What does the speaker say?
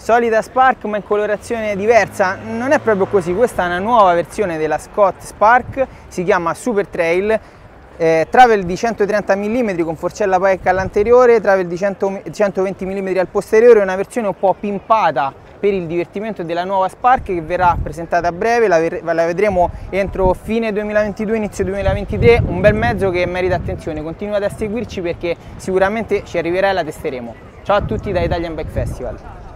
solita Spark ma in colorazione diversa, non è proprio così, questa è una nuova versione della Scott Spark, si chiama Super Trail, eh, travel di 130 mm con forcella pike all'anteriore, travel di 100, 120 mm al posteriore, una versione un po' pimpata per il divertimento della nuova Spark che verrà presentata a breve, la, la, vedremo entro fine 2022, inizio 2023, un bel mezzo che merita attenzione, continuate a seguirci perché sicuramente ci arriverà e la testeremo. Ciao a tutti da Italian Bike Festival.